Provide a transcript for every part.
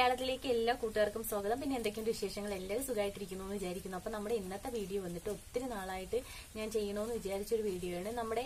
മലയാളത്തിലേക്ക് എല്ലാ കൂട്ടുകാർക്കും സ്വാഗതം. പിന്നെ എന്തൊക്കെയുണ്ട് വിശേഷങ്ങൾ? എല്ലാവരും സുഖമായിട്ടിരിക്കുന്നു എന്ന് വിചാരിക്കുന്നു. അപ്പൊ നമ്മുടെ ഇന്നത്തെ വീഡിയോ വന്നിട്ട് ഒത്തിരി നാളായിട്ട് ഞാൻ ചെയ്യണമെന്ന് വിചാരിച്ചൊരു വീഡിയോ ആണ് നമ്മുടെ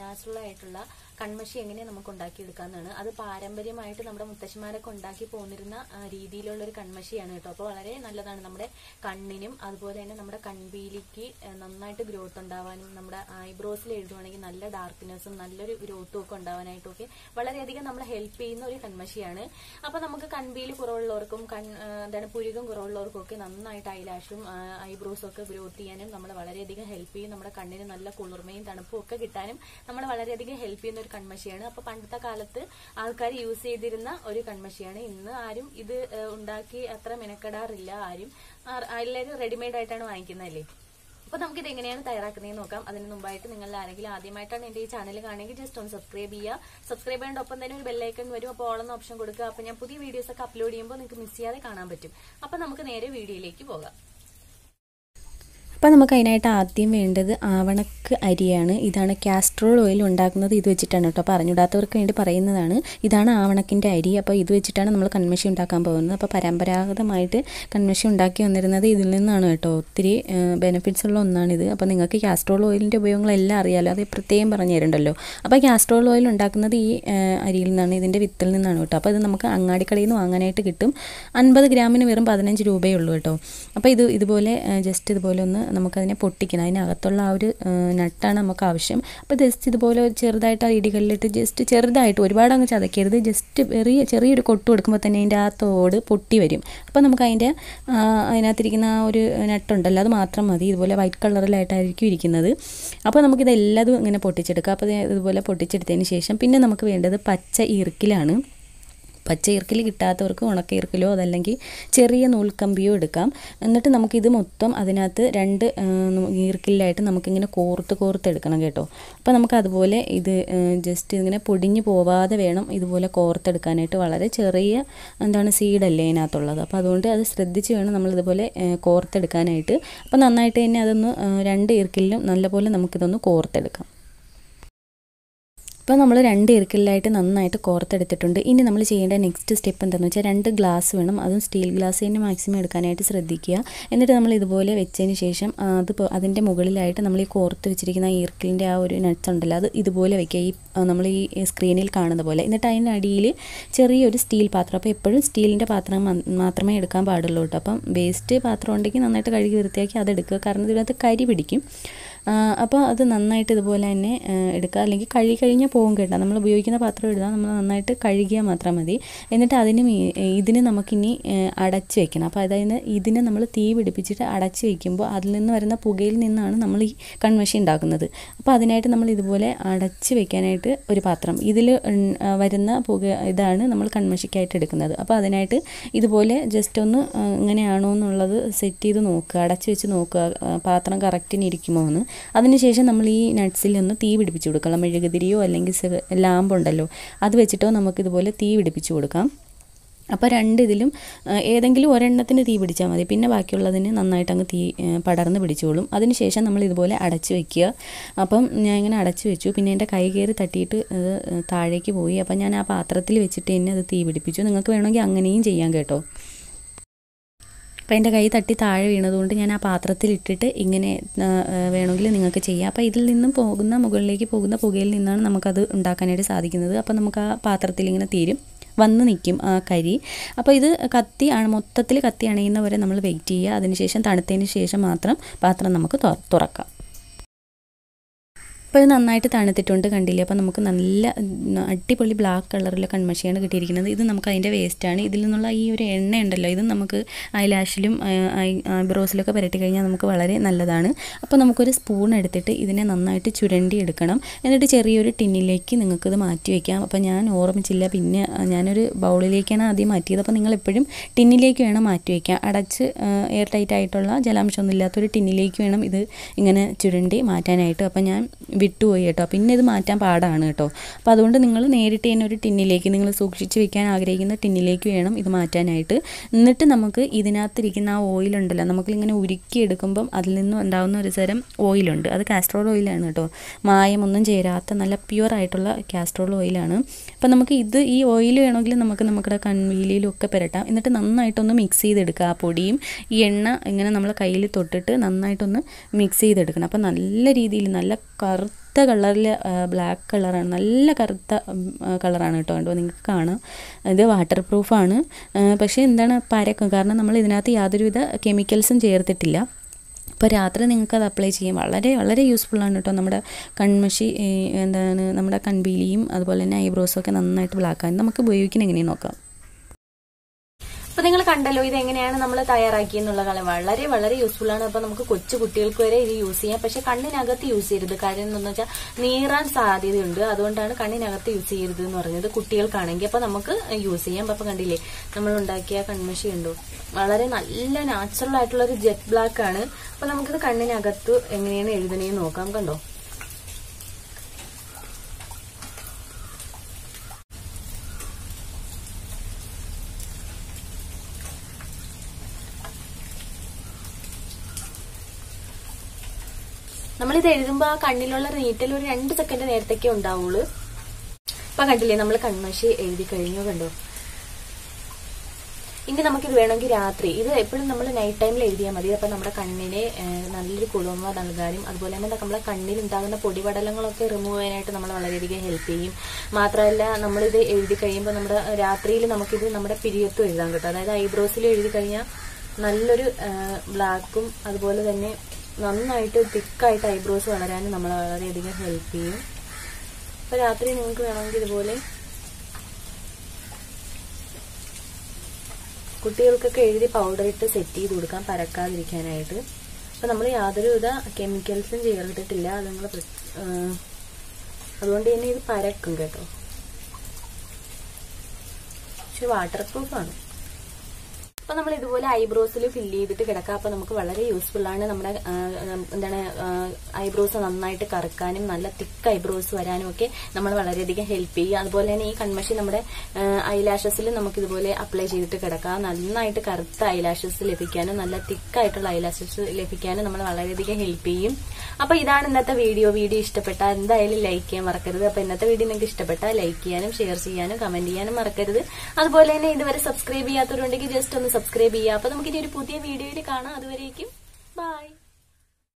നാച്ചുറൽ ആയിട്ടുള്ള കൺമഷി എങ്ങനെ നമുക്ക് ഉണ്ടാക്കിയെടുക്കാന്നാണ് അത് പാരമ്പര്യമായിട്ട് നമ്മുടെ മുത്തശ്ശിമാരൊക്കെ ഉണ്ടാക്കി പോന്നിരുന്ന രീതിയിലുള്ള ഒരു കൺമഷിയാണ് കേട്ടോ. അപ്പോൾ വളരെ നല്ലതാണ് നമ്മുടെ കണ്ണിനും അതുപോലെ തന്നെ നമ്മുടെ കൺപീലിക്ക് നന്നായിട്ട് ഗ്രോത്ത് ഉണ്ടാവാനും നമ്മുടെ ഐബ്രോസിൽ എഴുതുവാണെങ്കിൽ നല്ല ഡാർക്ക്നെസ്സും നല്ലൊരു ഗ്രോത്തും ഒക്കെ ഉണ്ടാവാനായിട്ടൊക്കെ വളരെയധികം നമ്മളെ ഹെൽപ്പ് ചെയ്യുന്ന ഒരു കൺമഷിയാണ്. അപ്പൊ നമുക്ക് കൺപീൽ കുറവുള്ളവർക്കും കൺ എന്താണ് പുരുകം കുറവുള്ളവർക്കും ഒക്കെ നന്നായിട്ട് ഐലാഷും ഐബ്രോസും ഒക്കെ ഗ്രോത്ത് ചെയ്യാനും നമ്മളെ വളരെയധികം ഹെൽപ്പ് ചെയ്യും. നമ്മുടെ കണ്ണിന് നല്ല കുളിർമയും തണുപ്പും ഒക്കെ കിട്ടാനും നമ്മളെ വളരെയധികം ഹെൽപ്പ് ചെയ്യുന്ന ഒരു കൺമഷിയാണ്. അപ്പൊ പണ്ടത്തെ കാലത്ത് ആൾക്കാർ യൂസ് ചെയ്തിരുന്ന ഒരു കൺമഷിയാണ്. ഇന്ന് ആരും ഇത് ഉണ്ടാക്കി അത്ര മെനക്കെടാറില്ല ആരും. എല്ലാവരും റെഡിമെയ്ഡ് ആയിട്ടാണ് വാങ്ങിക്കുന്നതല്ലേ? അപ്പൊ ഇത് എങ്ങനെയാണ് തയ്യാറാക്കുന്നതെന്ന് നോക്കാം. അതിന് മുമ്പായിട്ട് നിങ്ങൾ ആരെങ്കിലും ആദ്യമായിട്ടാണ് എന്റെ ഈ ചാനൽ കാണുമെങ്കിൽ ജസ്റ്റ് ഒന്ന് സബ്സ്ക്രൈബ് ചെയ്യുക. സബ്സ്ക്രൈബ് ചെയ്യേണ്ട ഒപ്പം തന്നെ ഒരു ബെല്ലൈക്കൺ വരും. അപ്പോൾ ഓളെന്ന ഓപ്ഷൻ കൊടുക്കുക. അപ്പൊ ഞാൻ പുതിയ വീഡിയോസ് ഒക്കെ അപ്ലോഡ് ചെയ്യുമ്പോൾ നിങ്ങൾക്ക് മിസ് ചെയ്യാതെ കാണാൻ പറ്റും. അപ്പൊ നമുക്ക് നേരെ വീഡിയോയിലേക്ക് പോകാം. അപ്പോൾ നമുക്ക് അതിനായിട്ട് ആദ്യം വേണ്ടത് ആവണക്ക് അരിയാണ്. ഇതാണ് കാസ്ട്രോൾ ഓയിൽ ഉണ്ടാക്കുന്നത്. ഇത് വെച്ചിട്ടാണ് കേട്ടോ പറഞ്ഞിടാത്തവർക്ക് വേണ്ടി പറയുന്നതാണ്. ഇതാണ് ആവണക്കിന്റെ അരി. അപ്പോൾ ഇത് വെച്ചിട്ടാണ് നമ്മൾ കൺമഷി ഉണ്ടാക്കാൻ പോകുന്നത്. അപ്പോൾ പരമ്പരാഗതമായിട്ട് കൺമഷി ഉണ്ടാക്കി വന്നിരുന്നത് ഇതിൽ നിന്നാണ് കേട്ടോ. ഒത്തിരി ബെനിഫിറ്റ്സ് ഉള്ള ഒന്നാണിത്. അപ്പോൾ നിങ്ങൾക്ക് കാസ്ട്രോൾ ഓയിലിന്റെ ഉപയോഗങ്ങളെല്ലാം അറിയാമല്ലോ അത് പ്രത്യേകം പറഞ്ഞു തരണ്ടല്ലോ. അപ്പോൾ കാസ്ട്രോൾ ഓയിൽ ഉണ്ടാക്കുന്നത് ഈ അരിയിൽ നിന്നാണ് ഇതിന്റെ വിത്തിൽ നിന്നാണ് കേട്ടോ. അപ്പോൾ ഇത് നമുക്ക് അങ്ങാടിക്കടയിൽ നിന്ന് വാങ്ങാനായിട്ട് കിട്ടും. അൻപത് ഗ്രാമിന് വെറും പതിനഞ്ച് രൂപയേ ഉള്ളൂ കേട്ടോ. അപ്പോൾ ഇത് ഇതുപോലെ ജസ്റ്റ് ഇതുപോലെ ഒന്ന് നമുക്കതിനെ പൊട്ടിക്കണം. അതിനകത്തുള്ള ആ ഒരു നട്ടാണ് നമുക്ക് ആവശ്യം അപ്പോൾ ജസ്റ്റ് ഇതുപോലെ ചെറുതായിട്ട് ആ ഇടികളിലിട്ട് ജസ്റ്റ് ചെറുതായിട്ട് ഒരുപാട് അങ്ങ് ചതക്കരുത്. ജസ്റ്റ് ചെറിയ ചെറിയൊരു കൊട്ട് കൊടുക്കുമ്പോൾ തന്നെ അതിന്റെ ആ തോട് പൊട്ടി വരും. അപ്പോൾ നമുക്ക് അതിന്റെ അതിനകത്തിരിക്കുന്ന ആ ഒരു നട്ടുണ്ടല്ലോ അത് മാത്രം മതി. ഇതുപോലെ വൈറ്റ് കളറിലായിട്ടായിരിക്കും ഇരിക്കുന്നത്. അപ്പോൾ നമുക്കിതെല്ലാതും ഇങ്ങനെ പൊട്ടിച്ചെടുക്കാം. അപ്പോൾ ഇതുപോലെ പൊട്ടിച്ചെടുത്തതിന് ശേഷം പിന്നെ നമുക്ക് വേണ്ടത് പച്ച ഈർക്കിലാണ്. പച്ച ഈർക്കിൽ കിട്ടാത്തവർക്ക് ഉണക്ക ഈർക്കിലോ അതല്ലെങ്കിൽ ചെറിയ നൂൽക്കമ്പിയോ എടുക്കാം. എന്നിട്ട് നമുക്കിത് മൊത്തം അതിനകത്ത് രണ്ട് ഈർക്കിലായിട്ട് നമുക്കിങ്ങനെ കോർത്ത് കോർത്ത് എടുക്കണം കേട്ടോ. അപ്പോൾ നമുക്ക് അതുപോലെ ഇത് ജസ്റ്റ് ഇങ്ങനെ പൊടിഞ്ഞു പോവാതെ വേണം ഇതുപോലെ കോർത്തെടുക്കാനായിട്ട്. വളരെ ചെറിയ എന്താണ് സീഡല്ലേ ഇതിനകത്തുള്ളത്. അപ്പോൾ അതുകൊണ്ട് അത് ശ്രദ്ധിച്ച് വേണം നമ്മളിതുപോലെ കോർത്തെടുക്കാനായിട്ട്. അപ്പോൾ നന്നായിട്ട് തന്നെ അതൊന്ന് രണ്ട് ഈർക്കിലും നല്ലപോലെ നമുക്കിതൊന്ന് കോർത്തെടുക്കാം. ഇപ്പോൾ നമ്മൾ രണ്ട് ഇറുക്കലിലായിട്ട് നന്നായിട്ട് കോർത്തെടുത്തിട്ടുണ്ട്. ഇനി നമ്മൾ ചെയ്യേണ്ട നെക്സ്റ്റ് സ്റ്റെപ്പ് എന്താണെന്ന് വെച്ചാൽ രണ്ട് ഗ്ലാസ് വേണം. അതും സ്റ്റീൽ ഗ്ലാസ് തന്നെ മാക്സിമം എടുക്കാനായിട്ട് ശ്രദ്ധിക്കുക. എന്നിട്ട് നമ്മൾ ഇതുപോലെ വെച്ചതിന് ശേഷം അത് അതിന്റെ മുകളിലായിട്ട് നമ്മൾ ഈ കോർത്ത് വെച്ചിരിക്കുന്ന ആ ഇറുക്കലിന്റെ ആ ഒരു നട്ട്സ് ഉണ്ടല്ലോ അത് ഇതുപോലെ വെക്കുക. ഈ നമ്മൾ ഈ സ്ക്രീനിൽ കാണുന്ന പോലെ. എന്നിട്ട് അതിന്റെ അടിയിൽ ചെറിയൊരു സ്റ്റീൽ പാത്രം. അപ്പോൾ എപ്പോഴും സ്റ്റീലിന്റെ പാത്രം മാത്രമേ എടുക്കാൻ പാടുള്ളൂ കേട്ടോ. അപ്പം വേസ്റ്റ് പാത്രം ഉണ്ടെങ്കിൽ നന്നായിട്ട് കഴുകി വൃത്തിയാക്കി അതെടുക്കുക കാരണം ഇതിനകത്ത് കരി പിടിക്കും. അപ്പോൾ അത് നന്നായിട്ട് ഇതുപോലെ തന്നെ എടുക്കുക. അല്ലെങ്കിൽ കഴുകി കഴിഞ്ഞാൽ പോകും കേട്ടോ. നമ്മൾ ഉപയോഗിക്കുന്ന പാത്രം ഇടുക നമ്മൾ നന്നായിട്ട് കഴുകിയാൽ മാത്രം മതി. എന്നിട്ട് അതിന് ഇതിന് നമുക്കിനി അടച്ച് വെക്കണം. അപ്പോൾ അതായത് ഇതിനെ നമ്മൾ തീ പിടിപ്പിച്ചിട്ട് അടച്ച് വെക്കുമ്പോൾ അതിൽ നിന്ന് വരുന്ന പുകയിൽ നിന്നാണ് നമ്മൾ ഈ കൺമഷി ഉണ്ടാക്കുന്നത്. അപ്പോൾ അതിനായിട്ട് നമ്മൾ ഇതുപോലെ അടച്ച് വെക്കാനായിട്ട് ഒരു പാത്രം. ഇതിൽ വരുന്ന പുക ഇതാണ് നമ്മൾ കൺമഷിക്കായിട്ട് എടുക്കുന്നത്. അപ്പോൾ അതിനായിട്ട് ഇതുപോലെ ജസ്റ്റ് ഒന്ന് ഇങ്ങനെയാണോ എന്നുള്ളത് സെറ്റ് ചെയ്ത് നോക്കുക. അടച്ച് വെച്ച് നോക്കുക. പാത്രം കറക്റ്റിന് ഇരിക്കുമോ എന്ന്. അതിനുശേഷം നമ്മൾ ഈ നട്ട്സിൽ ഒന്ന് തീ പിടിപ്പിച്ച് കൊടുക്കണം. മെഴുകുതിരിയോ അല്ലെങ്കിൽ ലാമ്പുണ്ടല്ലോ അത് വെച്ചിട്ടോ നമുക്കിതുപോലെ തീ പിടിപ്പിച്ച് കൊടുക്കാം. അപ്പോൾ രണ്ടിതിലും ഏതെങ്കിലും ഒരെണ്ണത്തിന് തീ പിടിച്ചാൽ മതി. പിന്നെ ബാക്കിയുള്ളതിന് നന്നായിട്ട് അങ്ങ് തീ പടർന്ന് പിടിച്ചോളും. അതിനുശേഷം നമ്മൾ ഇതുപോലെ അടച്ച് വെക്കുക. അപ്പം ഞാൻ ഇങ്ങനെ അടച്ച് വെച്ചു. പിന്നെ എന്റെ കൈ കയറി തട്ടിയിട്ട് അത് താഴേക്ക് പോയി. അപ്പം ഞാൻ ആ പാത്രത്തിൽ വെച്ചിട്ട് തന്നെ അത് തീ പിടിപ്പിച്ചു. നിങ്ങൾക്ക് വേണമെങ്കിൽ അങ്ങനെയും ചെയ്യാം കേട്ടോ. അപ്പോൾ എന്റെ കൈ തട്ടി താഴെ വീണതുകൊണ്ട് ഞാൻ ആ പാത്രത്തിൽ ഇട്ടിട്ട് ഇങ്ങനെ വേണമെങ്കിൽ നിങ്ങൾക്ക് ചെയ്യാം. അപ്പോൾ ഇതിൽ നിന്നും പോകുന്ന മുകളിലേക്ക് പോകുന്ന പുകയിൽ നിന്നാണ് നമുക്കത് ഉണ്ടാക്കാനായിട്ട് സാധിക്കുന്നത്. അപ്പോൾ നമുക്ക് ആ പാത്രത്തിൽ ഇങ്ങനെ തീരും. വന്ന് നിൽക്കും ആ കരി. അപ്പോൾ ഇത് കത്തി ആണ് മൊത്തത്തിൽ കത്തി അണയുന്നവരെ നമ്മൾ വെയിറ്റ് ചെയ്യുക. അതിനുശേഷം തണുത്തതിന് ശേഷം മാത്രം പാത്രം നമുക്ക് തുറ- തുറക്കാം. അപ്പോൾ ഇത് നന്നായിട്ട് തണുത്തിട്ടുണ്ട് കണ്ടില്ലേ? അപ്പോൾ നമുക്ക് നല്ല അടിപൊളി ബ്ലാക്ക് കളറിലെ കൺമഷിയാണ് കിട്ടിയിരിക്കുന്നത്. ഇത് നമുക്ക് അതിന്റെ വേസ്റ്റാണ് ഇതിൽ നിന്നുള്ള ഈ ഒരു എണ്ണ ഉണ്ടല്ലോ ഇത് നമുക്ക് ഐലാഷിലും ഐബ്രോസിലൊക്കെ പുരട്ടി കഴിഞ്ഞാൽ നമുക്ക് വളരെ നല്ലതാണ്. അപ്പോൾ നമുക്കൊരു സ്പൂൺ എടുത്തിട്ട് ഇതിനെ നന്നായിട്ട് ചുരണ്ടി എടുക്കണം എന്നിട്ട് ചെറിയൊരു ടിന്നിലേക്ക് നിങ്ങൾക്കിത് മാറ്റി വയ്ക്കാം അപ്പോൾ ഞാൻ ഓർമ്മിച്ചില്ല പിന്നെ ഞാനൊരു ബൗളിലേക്കാണ് ആദ്യം മാറ്റിയത്. അപ്പോൾ നിങ്ങൾ എപ്പോഴും ടിന്നിലേക്ക് വേണം മാറ്റി വയ്ക്കാം അടച്ച് എയർ ടൈറ്റ് ആയിട്ടുള്ള ജലാംശമൊന്നും ഇല്ലാത്തൊരു ടിന്നിലേക്ക് വേണം ഇത് ഇങ്ങനെ ചുരണ്ടി മാറ്റാനായിട്ട്. അപ്പോൾ ഞാൻ വിട്ടുപോയി കേട്ടോ. പിന്നെ ഇത് മാറ്റാൻ പാടാണ് കേട്ടോ. അപ്പോൾ അതുകൊണ്ട് നിങ്ങൾ നേരിട്ട് തന്നെ ഒരു ടിന്നിലേക്ക് നിങ്ങൾ സൂക്ഷിച്ച് വെക്കാൻ ആഗ്രഹിക്കുന്ന ടിന്നിലേക്ക് വേണം ഇത് മാറ്റാനായിട്ട്. എന്നിട്ട് നമുക്ക് ഇതിനകത്തിരിക്കുന്ന ആ ഓയിലുണ്ടല്ലോ നമുക്കിങ്ങനെ ഉരുക്കിയെടുക്കുമ്പം അതിൽ നിന്നും ഉണ്ടാകുന്ന ഒരു തരം ഓയിലുണ്ട് അത് കാസ്ട്രോൾ ഓയിലാണ് കേട്ടോ. മായമൊന്നും ചേരാത്ത നല്ല പ്യുവർ ആയിട്ടുള്ള കാസ്ട്രോൾ ഓയിലാണ് അപ്പം നമുക്ക് ഇത് ഈ ഓയിൽ വേണമെങ്കിൽ നമുക്ക് നമ്മുടെ കൺവീലിയിലും ഒക്കെ പുരട്ടാം. എന്നിട്ട് നന്നായിട്ടൊന്ന് മിക്സ് ചെയ്തെടുക്കുക ആ പൊടിയും. ഈ എണ്ണ ഇങ്ങനെ നമ്മൾ കയ്യിൽ തൊട്ടിട്ട് നന്നായിട്ടൊന്ന് മിക്സ് ചെയ്തെടുക്കണം. അപ്പം നല്ല രീതിയിൽ നല്ല കറുത്ത കളറിൽ ബ്ലാക്ക് കളറാണ്. നല്ല കറുത്ത കളറാണ് കേട്ടോ കണ്ടോ? നിങ്ങൾക്ക് കാണാം. ഇത് വാട്ടർ പ്രൂഫാണ് പക്ഷേ എന്താണ് പരക്കും? കാരണം നമ്മൾ ഇതിനകത്ത് യാതൊരുവിധ കെമിക്കൽസും ചേർത്തിട്ടില്ല. അപ്പോൾ രാത്രി നിങ്ങൾക്ക് അത് അപ്ലൈ ചെയ്യാം. വളരെ വളരെ യൂസ്ഫുള്ളാണ് കേട്ടോ നമ്മുടെ കൺമഷി എന്താണ് നമ്മുടെ കൺപീലിയും അതുപോലെ തന്നെ ഐബ്രോസും ഒക്കെ നന്നായിട്ട് ബ്ലാക്കാകും നമുക്ക് ഉപയോഗിക്കുന്ന എങ്ങനെയാണ് നോക്കാം? അപ്പൊ നിങ്ങൾ കണ്ടല്ലോ ഇത് എങ്ങനെയാണ് നമ്മൾ തയ്യാറാക്കിയെന്നുള്ള കാലം വളരെ വളരെ യൂസ്ഫുൾ ആണ്. അപ്പൊ നമുക്ക് കൊച്ചു കുട്ടികൾക്ക് വരെ ഇത് യൂസ് ചെയ്യാം. പക്ഷെ കണ്ണിനകത്ത് യൂസ് ചെയ്യരുത്. കാര്യം എന്താണെന്ന് വെച്ചാൽ നീറാൻ സാധ്യതയുണ്ട്. അതുകൊണ്ടാണ് കണ്ണിനകത്ത് യൂസ് ചെയ്യരുത് എന്ന് പറഞ്ഞത് കുട്ടികൾക്കാണെങ്കിൽ. അപ്പൊ നമുക്ക് യൂസ് ചെയ്യാം. അപ്പൊ കണ്ടില്ലേ നമ്മൾ ഉണ്ടാക്കിയ കൺമഷി ഉണ്ടോ വളരെ നല്ല നാച്ചുറൽ ആയിട്ടുള്ള ഒരു ജെറ്റ് ബ്ലാക്ക് ആണ്. അപ്പൊ നമുക്കിത് കണ്ണിനകത്ത് എങ്ങനെയാണ് എഴുതണേന്ന് നോക്കാം. കണ്ടോ? നമ്മളിത് എഴുതുമ്പോൾ ആ കണ്ണിലുള്ള നീറ്റൽ ഒരു രണ്ട് സെക്കൻഡ് നേരത്തേക്കേ ഉണ്ടാവുള്ളൂ. ഇപ്പൊ കണ്ടില്ലേ നമ്മൾ കൺമഷി എഴുതി കഴിഞ്ഞു കണ്ടോ? ഇനി നമുക്കിത് വേണമെങ്കിൽ രാത്രി ഇത് എപ്പോഴും നമ്മൾ നൈറ്റ് ടൈമിൽ എഴുതിയാൽ മതി. അപ്പൊ നമ്മുടെ കണ്ണിനെ നല്ലൊരു കുളിർമ നൽകാനും അതുപോലെ തന്നെ നമ്മുടെ കണ്ണിൽ ഉണ്ടാകുന്ന പൊടിപടലങ്ങളൊക്കെ റിമൂവ് ചെയ്യാനായിട്ട് നമ്മൾ വളരെയധികം ഹെൽപ്പ് ചെയ്യും. മാത്രമല്ല നമ്മളിത് എഴുതി കഴിയുമ്പോൾ നമ്മുടെ രാത്രിയിൽ നമുക്കിത് നമ്മുടെ പിരിയത്തും എഴുതാൻ കിട്ടും. അതായത് ഐബ്രോസിൽ എഴുതി കഴിഞ്ഞാൽ നല്ലൊരു ബ്ലാക്കും അതുപോലെ തന്നെ നന്നായിട്ട് തിക്കായിട്ട് ഐബ്രോസ് വളരാനും നമ്മളെ വളരെയധികം ഹെൽപ്പ് ചെയ്യും. അപ്പോൾ രാത്രി നിങ്ങൾക്ക് വേണമെങ്കിൽ ഇതുപോലെ കുട്ടികൾക്കൊക്കെ എഴുതി പൗഡർ ഇട്ട് സെറ്റ് ചെയ്ത് കൊടുക്കാം പരക്കാതിരിക്കാനായിട്ട്. അപ്പൊ നമ്മൾ യാതൊരുവിധ കെമിക്കൽസും ചേർത്തിട്ടില്ല. അത് നിങ്ങൾ അതുകൊണ്ട് തന്നെ ഇത് പരക്കും കേട്ടോ. പക്ഷെ വാട്ടർ പ്രൂഫാണ് അപ്പൊ നമ്മൾ ഇതുപോലെ ഐബ്രോസിൽ ഫില്ല് ചെയ്തിട്ട് കിടക്കാം. അപ്പൊ നമുക്ക് വളരെ യൂസ്ഫുൾ ആണ് നമ്മുടെ എന്താണ് ഐബ്രോസ് നന്നായിട്ട് കറക്കാനും നല്ല തിക്ക് ഐബ്രോസ് വരാനും ഒക്കെ നമ്മൾ വളരെയധികം ഹെൽപ്പ് ചെയ്യും. അതുപോലെ തന്നെ ഈ കൺമഷി നമ്മുടെ ഐലാഷസിൽ നമുക്ക് ഇതുപോലെ അപ്ലൈ ചെയ്തിട്ട് കിടക്കാം. നന്നായിട്ട് കറുത്ത ഐലാഷസ് ലഭിക്കാനും നല്ല തിക്കായിട്ടുള്ള ഐലാഷസ് ലഭിക്കാനും നമ്മൾ വളരെയധികം ഹെൽപ്പ് ചെയ്യും. അപ്പൊ ഇതാണ് ഇന്നത്തെ വീഡിയോ. വീഡിയോ ഇഷ്ടപ്പെട്ടാൽ എന്തായാലും ലൈക്ക് ചെയ്യാൻ മറക്കരുത്. അപ്പൊ ഇന്നത്തെ വീഡിയോ നിങ്ങൾക്ക് ഇഷ്ടപ്പെട്ടാൽ ലൈക്ക് ചെയ്യാനും ഷെയർ ചെയ്യാനും കമന്റ് ചെയ്യാനും മറക്കരുത്. അതുപോലെ തന്നെ ഇതുവരെ സബ്സ്ക്രൈബ് ചെയ്യാത്തവരുണ്ടെങ്കിൽ ജസ്റ്റ് ഒന്ന് സബ്സ്ക്രൈബ് ചെയ്യുക. അപ്പൊ നമുക്ക് ഇനി ഒരു പുതിയ വീഡിയോയിൽ കാണാം. അതുവരേക്കും ബൈ